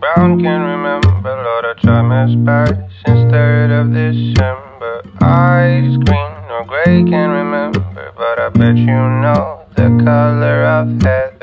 brown, can't remember. Lord, I tried my best since 3rd of December. Eyes green or gray, can remember. But I bet you know the color of head.